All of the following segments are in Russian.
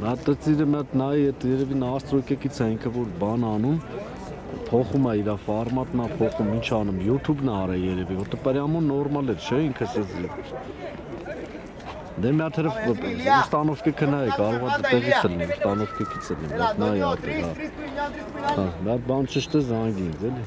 Մատած իրը մատ նայ այդ երևի նաստրոյկից այնքը որ բան անում փոխում է իր ֆորմատն է փոխում ինչ անում YouTube-ն արա երևի որտե պարյամո նորմալ է չէ ինքս էս Դե մի հատ հրվ ստանովկի քնայի կարող է տեղից լինի ստանովկից լինի մատ նայ ատը հա դա բան ճիշտ է զանգին էլի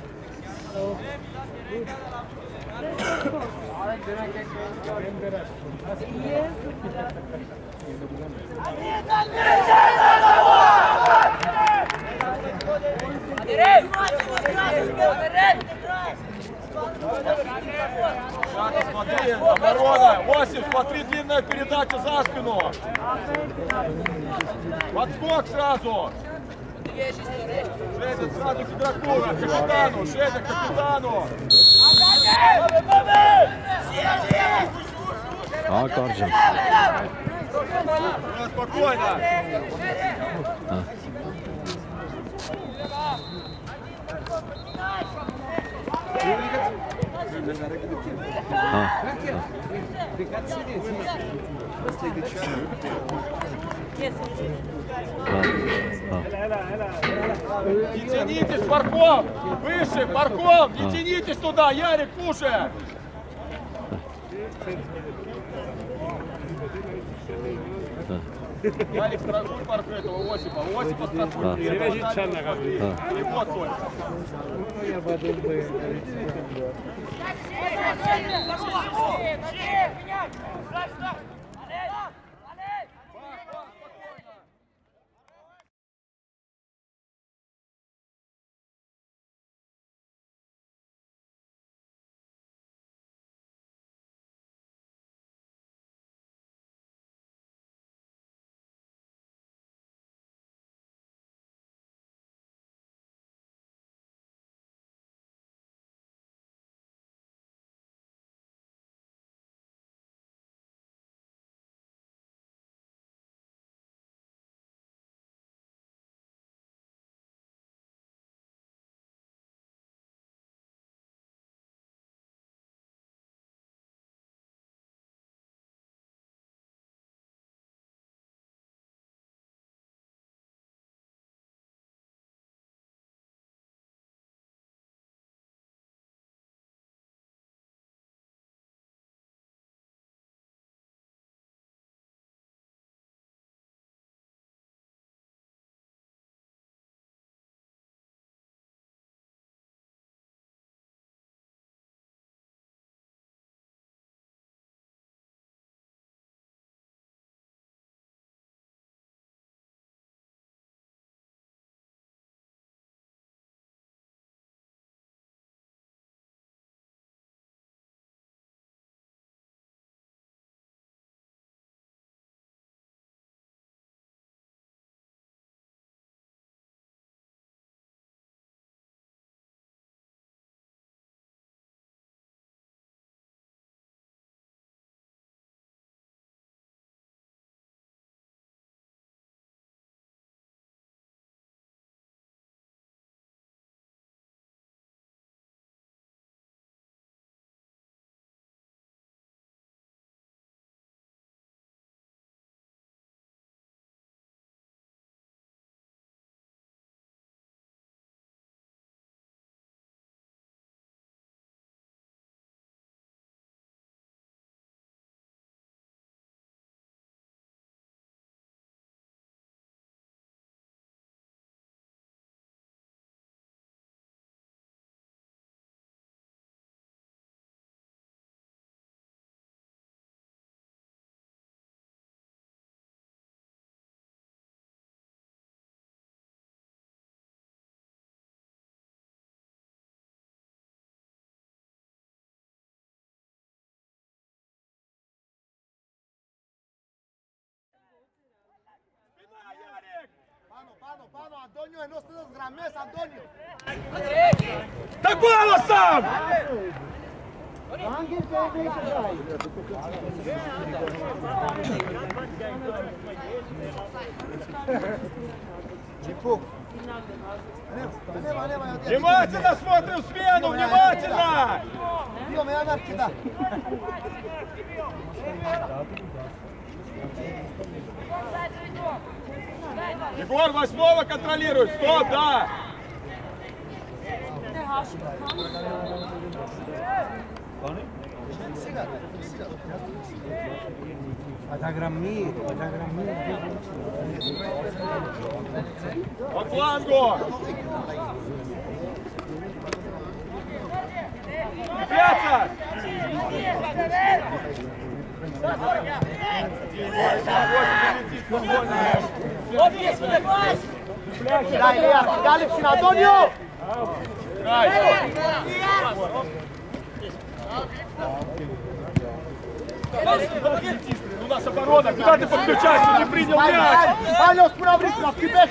Шага, смотри, оборона. Осип, смотри, длинная передача за спину. Подскок сразу. Шедик сразу к игроку, к капитану. Шедик, капитану. А как же? Спокойно. Не тянитесь, Парков! Выше, Парков! Не тянитесь туда, Ярик, кушай! Валик, страхуй портрет у Осипа. Осипа страхуй. Перевяжи Чанна, как бы. Перевод твой. Ну, я подумал бы. Защит! Защит! Защит! Защит! Adônio é nosso das gramas, Adônio. Tá com ela, Sam! Внимательно смотрим в смену, внимательно! Бьем, и она кида. Сзади идем! Егор, восьмого контролирует. Стоп, да. Подограмми, подограмми. По флангу! Ребята! Daj, Lea, dale, sin Antonio! У нас оборона, куда ты подключаешься, не принял мяч! Алёс, правый, на тебе!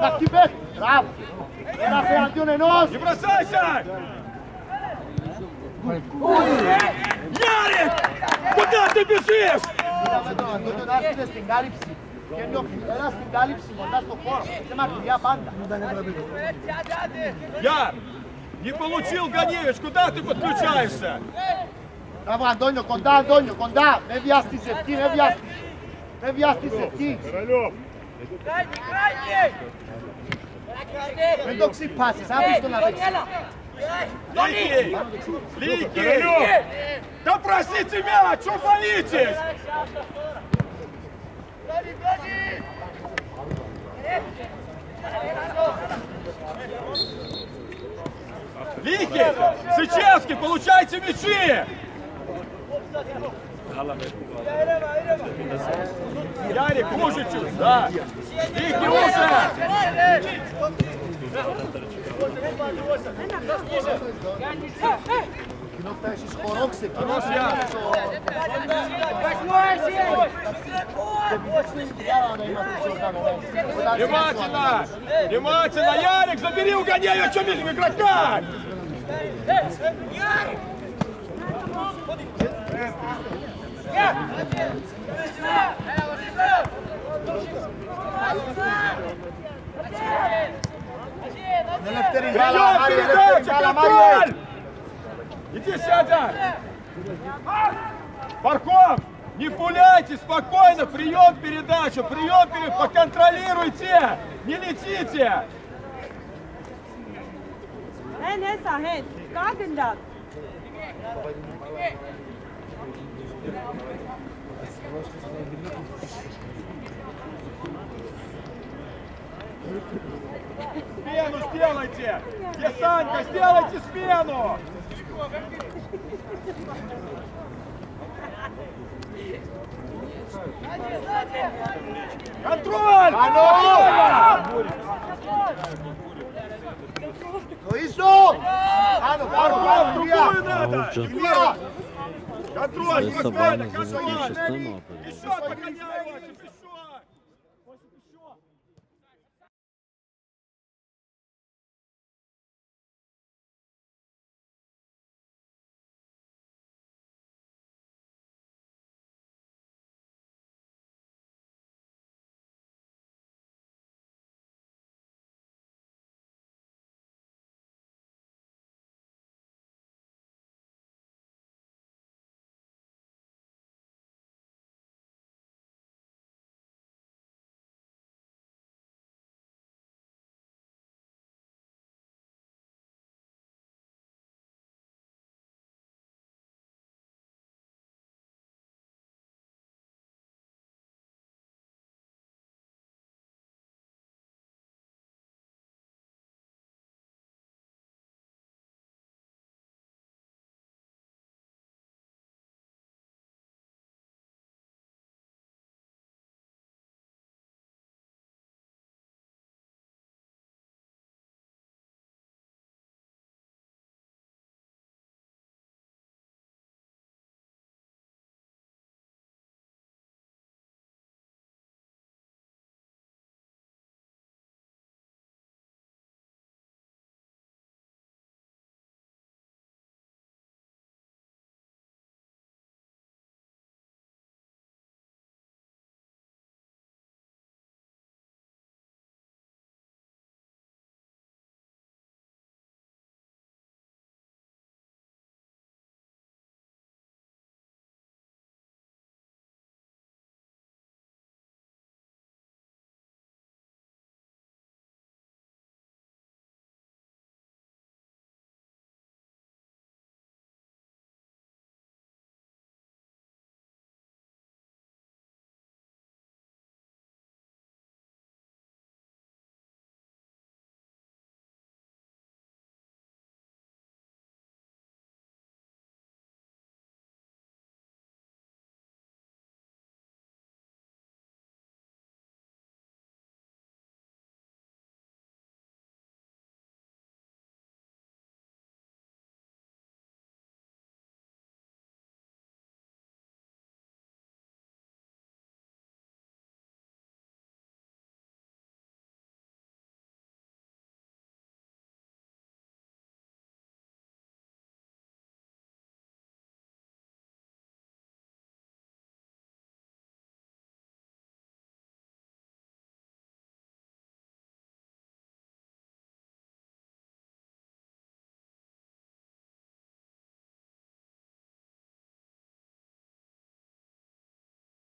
На тебе! Прав! На Феандюне нос! Не бросайся! Ой! Ярик! Куда ты бежишь? Είδαμε τον Αντώνιο να έρχεται στην κάλυψη. Και είναι ο Φιμπέρας στην κάλυψη, κοντά στο χώρο. Είσαι μακριά πάντα. Яр! Не получил Ганевич, куда ты подключаешься? Μπράβο Αντώνιο, κοντά Αντώνιο, κοντά. Με βιάς τη ευχή, με βιάς τη. Με βιάς τη ευχή. Μην το ξυπάσεις, άφησε τον να παίξει. Лики! Лики! Да просите мяч, что боитесь? Лики! Сычевский, получайте мячи! Ярик, чуть, да. Лики, уже! Кино ставишь шпорок, все, кино ставишь Восьмое, семь! Внимательно! Внимательно! Ярик, забери, угоняй, а что между игрока? Ярик! Ярик! Иди сядя! Парков! Не пуляйте, спокойно! Прием, передачу! Прием, передачу! Поконтролируйте! Не летите! Hen Hessa, hen. Gagendat. Смену сделайте! Где Санька? Сделайте смену! Контроль! Ну, Колесо! Контроль! А ну, контроль! Контроль! Контроль!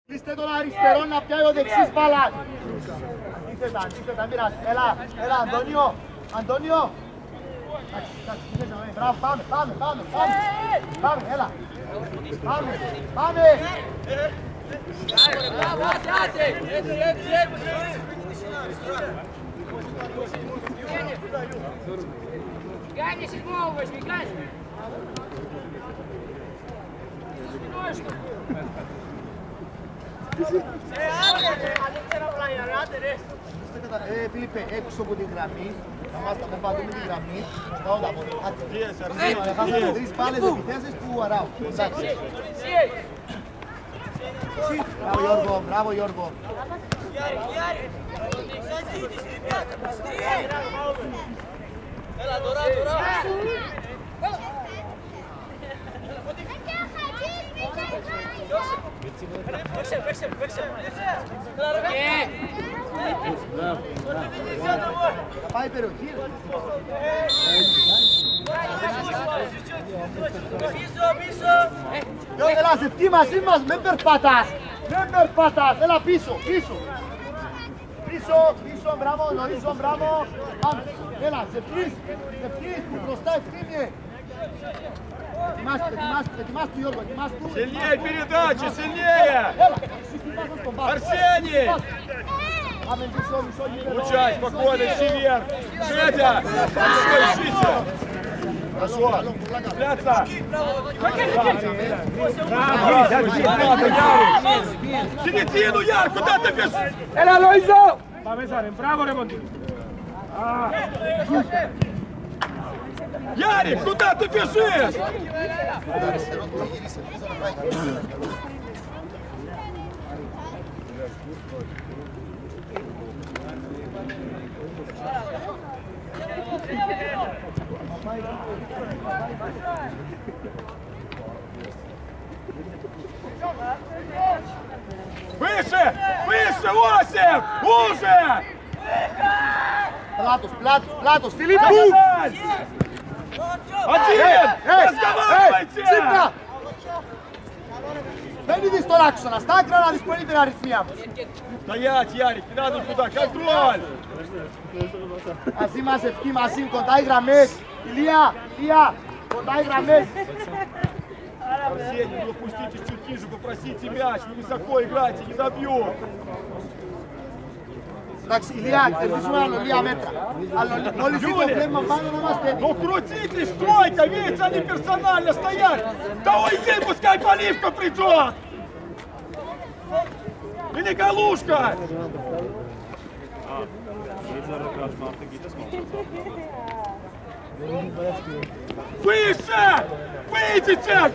Κλείστε τον αριστερό να πιάει ο δεξής μπάλας. Αντίθετα, αντίθετα, μοιράζει. Έλα, έλα, Αντώνιο. Αντώνιο. Μπράβο, πάμε, πάμε, πάμε, πάμε. Πάμε, έλα. Πάμε, πάμε. Μπράβο, άντε, Έτσι, έτσι, έτσι. Κάνεις σεισμό, όμως, μην ε, Φίλιππε, έξω από τη γραμμή. Θα μας τα περπατούμε τη γραμμή. Στα όλα από εδώ. Άντε. Χάσαμε τρεις πάλες επιθέσεις που αράω. Εντάξει. Μπράβο Γιώργο, μπράβο Γιώργο. Θα πάει η περιοχή. ρε. Γιώργο, έλα, σε αυτή μαζί μας, μην περπατάς. Μην περπατάς, έλα πίσω, πίσω. Πίσω, πίσω, μπράβο, νωρίζω, μπράβο. Πάμε, έλα, σε αυτής, σε αυτής, που μπροστά ευθύνη. Ετοιμάστε, ετοιμάστε, ετοιμάστε Γιώργο, ετοιμάστε. Сильнее передачи, сильнее! Έλα, εσύ χτυπάς στον πάτο. Арсений! Πάμε πίσω, μισό γήπεδο. Получай, спокойно, ищи вверх! Федя! Все, ищите! Хорошо! Цепляться! Середину, Яр, куда ты бежишь? Έλα Λοΐζο! Πάμε μέσα ρε, μπράβο ρε Μοντή. Ярик, куда ты бежишь? Выше! Выше, Осип! Уже! Платус, Платус, Платус, Филипп! Давай! Один! Разговаривайте! Ξύπνα! Δεν είδες τον άξονα, στα άκρα να δεις πολύ την αριθμία μας. Стоять, Ярик, не надо никуда, контроль! Ας είμαστε ευχή μαζί, κοντά οι γραμμές. Ηλία, Ηλία, κοντά οι γραμμές. Арсений, ну опуститесь чуть ниже, попросите мяч, вы высоко играете, не забьют. Εντάξει, Ηλία, κερδίσουμε άλλο λίγα μέτρα. Άλλο λί- Μόλις δει το βλέμμα πάνω να είμαστε έτοιμοι. Ну крутитесь, стройка, видите, они персонально стоят. Да уйди, пускай поливка придет. Или Галушка. Выше! Выйдите!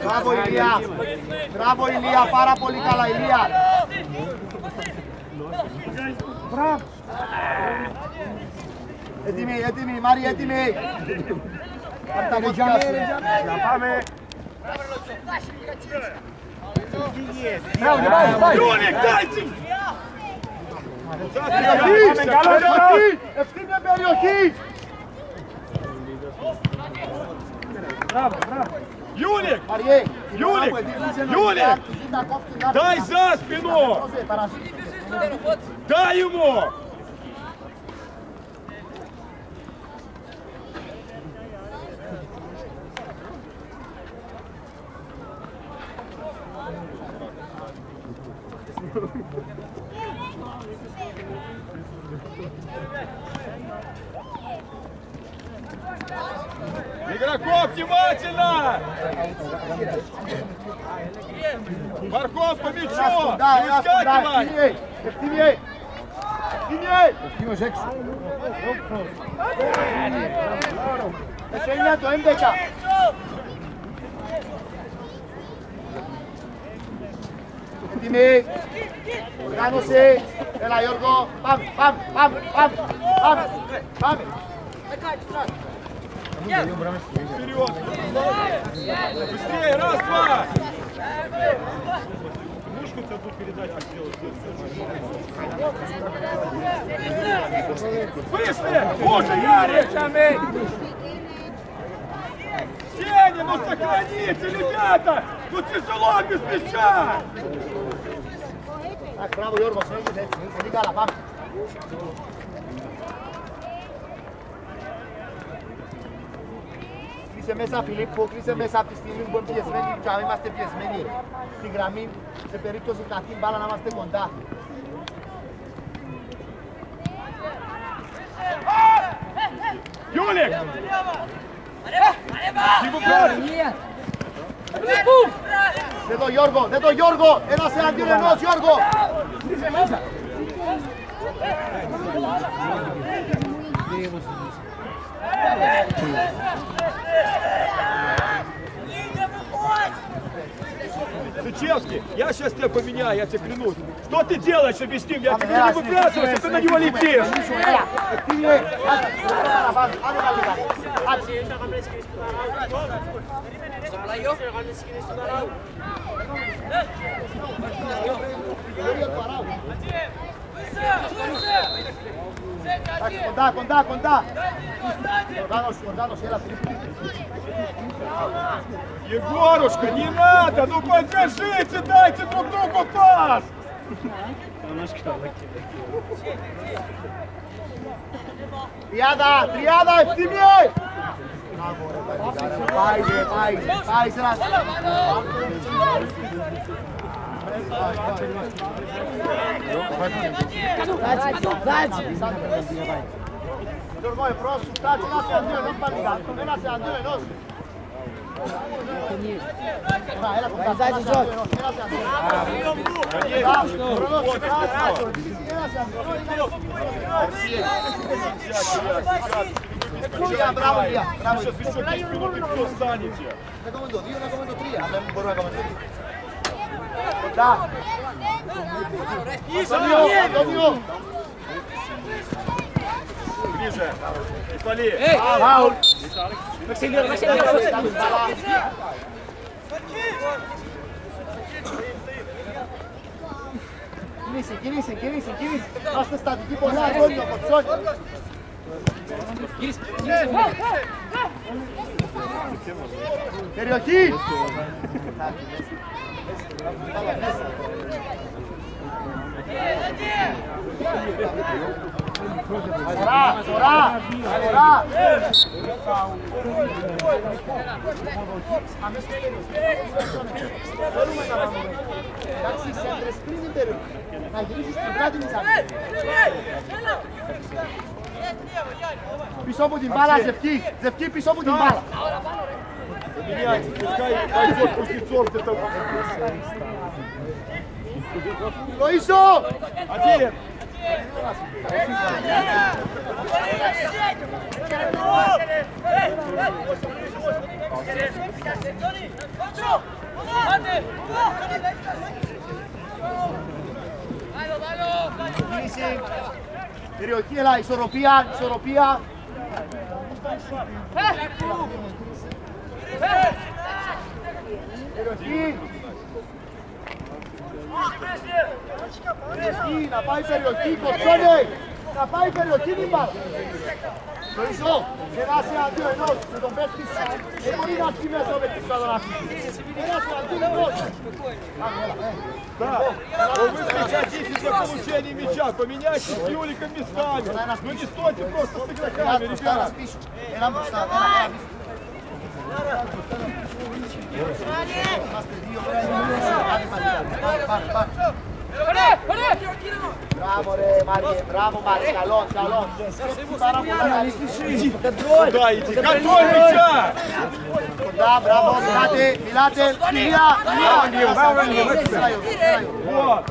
Bravo Ilia! Bravo Ilia! Para polica la Ilia! Bravo! Etimi, Etimi, Mari, Etimi! Partagiamo! La fame! Bravo, vai, vai! Iulic, dai-ți! Eftim, Eftim, Eftim, Eftim! Браво, браво. Юлик! Юлик! Юлик! Дай за спину! Дай ему! Марков по мячу! Да, Не άσπρη, да, выскакивай! ευθύνη, ευθύνη, ευθύνη. Ευθύνος έξω. Έχει εννιά το 11. Έτοιμοι. Οργάνωση. Έλα Γιώργο. Πάμε, πάμε, πάμε, πάμε, πάμε, πάμε. Вперед! Быстрее! Раз, два! Можешь хоть одну передачу сделать? Быстрее! Боже, Ярик, Амель! Сеня, ну сохраните, ребята! Ну тяжело без мяча! Так, браво, Йорма, смотрите, смотрите, баба! Κλείσε μέσα Φιλίππο, κλείσε μέσα από τη στιγμή που είμαστε πιεσμένοι και αν είμαστε πιεσμένοι στη γραμμή, σε περίπτωση καθήν μπάλα να είμαστε κοντά. Γιούλικ! Δεν το Γιώργο, δεν το Γιώργο! Ένας εναντίον ενός Γιώργο! Κλείσε μέσα! Сычевский, я сейчас тебя поменяю, я тебе клянусь. Что ты делаешь, объясни мне? Я тебе не выбрасывайся, ты на него летишь. Так, куда, куда, куда? Егорушка, не надо! Ну поддержите, дайте друг другу пас! Триада, триада, в тебе! Пайзе, пайзе, пайзе раз! Дальше, дальше! Jur moj, prosim, šta će nas jedan dio napad liga? Ako ne nas jedan dio je nos. Izađi Đok. Bravo, Bija. Bravo. Ne comando due, ne comando tre. Abbiamo un comando Da. Domino, domino. κάνουμε το 2, να κάνουμε το 3. Αν δεν μπορούμε να κάνουμε το 2. Κοντά. Αντώνιο, Αντώνιο. Ближе. Итали. Φάουλ. Κινήσε, κινήσε, κινήσε, κινήσε. Είμαστε στατικοί πολλά, Αντώνιο, κοτσόνι. Περιοχή! Σωρά, σωρά, σωρά. Αμέσως περιοχή. Θέλουμε να πάμε. Εντάξει, σέντρες πριν την περιοχή. Να γυρίσεις την πλάτη της άμυνας. Πίσω από την μπάλα, Ζευκή. Ζευκή πίσω από την μπάλα. Меняйте, пускай пойдет Кузнецов где-то. Λοΐσο! Один. Κίνηση. Περιοχή, έλα, ισορροπία, ισορροπία. Περιοχή. Περιοχή, να πάει περιοχή, κοτσόνε. Να πάει περιοχή, μην πάει. Λοϊσό, ένας εναντίον ενός, με τον παίχτη σου. Δεν μπορεί να έρθει μέσα ο παίχτης σου, να τον αφήσεις. Ένας εναντίον ενός. Πάμε, έλα, ε. Да. Вот вы садитесь за получение мяча, поменяйтесь с Юликом местами. Ну не стойте просто с игроками, Μπροστά, Bravo Re, Мария, браво, Мария, Салон, Салон. Не спеши. Куда иди? Готовимся! Куда, браво, Милате, Милате, Мия! Браво, Нил, браво, Нил, Вот.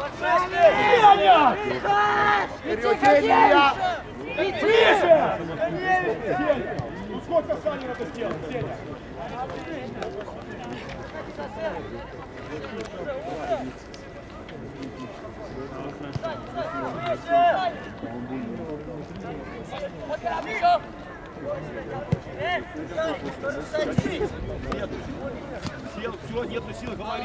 Мия! Вперед, Мия! Ближе! Сколько Саня это сделал, Сеня? Сил, все, нету сил, говори.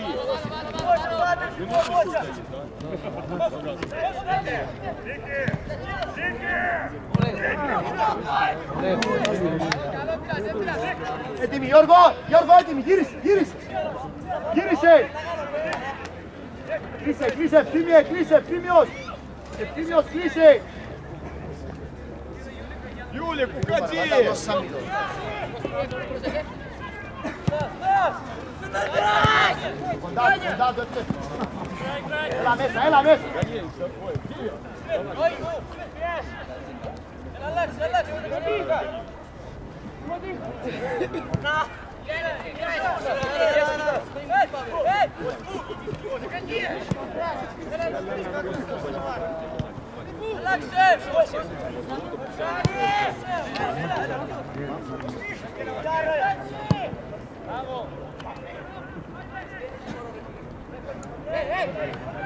Έτοιμοι, Γιώργο, Γιώργο, έτοιμοι, γύρισε, γύρισε. Γύρισε. Κλείσε, κλείσε, ευθύμιε, κλείσε, ευθύμιος. Ευθύμιος, κλείσε. Юлик, уходи! Κοντά, του, κοντά, του, έτσι. Έλα μέσα, έλα Bravo! Hey, hey!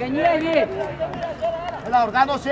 Cañieri. Hola, Organo, sí.